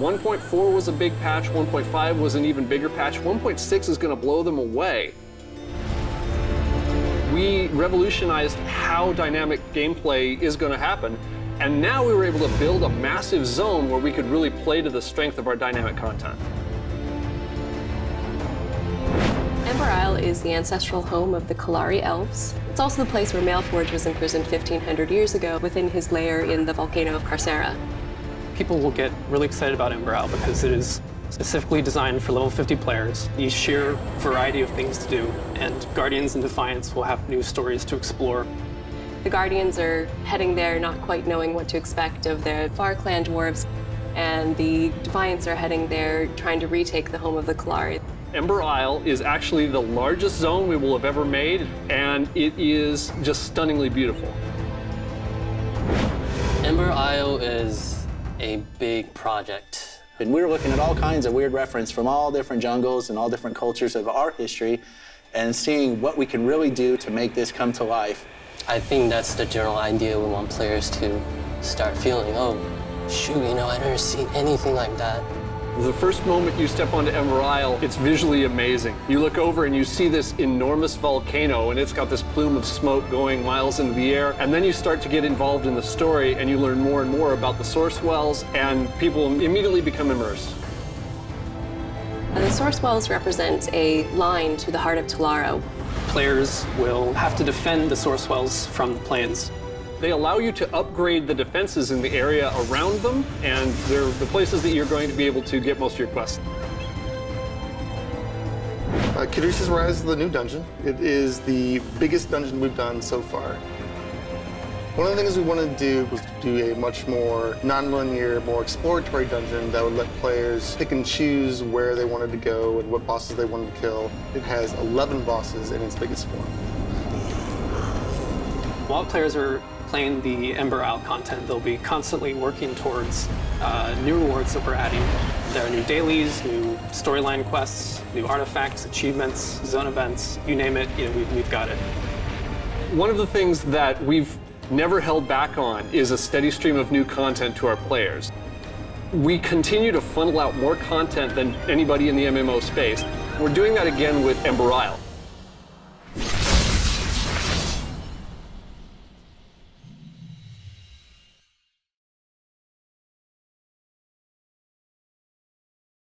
1.4 was a big patch, 1.5 was an even bigger patch, 1.6 is going to blow them away. We revolutionized how dynamic gameplay is going to happen, and now we were able to build a massive zone where we could really play to the strength of our dynamic content. Ember Isle is the ancestral home of the Kelari Elves. It's also the place where Maelforge was imprisoned 1500 years ago within his lair in the volcano of Carcera. People will get really excited about Ember Isle because it is specifically designed for level 50 players, the sheer variety of things to do, and Guardians and Defiance will have new stories to explore. The Guardians are heading there not quite knowing what to expect of the Farclan dwarves, and the Defiants are heading there trying to retake the home of the Kelari. Ember Isle is actually the largest zone we will have ever made, and it is just stunningly beautiful. Ember Isle is a big project. And we were looking at all kinds of weird reference from all different jungles and all different cultures of our history and seeing what we can really do to make this come to life. I think that's the general idea we want players to start feeling, oh, shoot, you know, I've never seen anything like that. The first moment you step onto Ember Isle, it's visually amazing. You look over and you see this enormous volcano, and it's got this plume of smoke going miles into the air. And then you start to get involved in the story, and you learn more and more about the source wells, and people immediately become immersed. The source wells represent a line to the heart of Telara. Players will have to defend the source wells from the planes. They allow you to upgrade the defenses in the area around them, and they're the places that you're going to be able to get most of your quests. Uh, Caduceus Rise is the new dungeon. It is the biggest dungeon we've done so far. One of the things we wanted to do was to do a much more non-linear, more exploratory dungeon that would let players pick and choose where they wanted to go and what bosses they wanted to kill. It has 11 bosses in its biggest form. While players are playing the Ember Isle content, they'll be constantly working towards uh, new rewards that we're adding. There are new dailies, new storyline quests, new artifacts, achievements, zone events, you name it, you know, we've, we've got it. One of the things that we've never held back on is a steady stream of new content to our players. We continue to funnel out more content than anybody in the MMO space. We're doing that again with Ember Isle.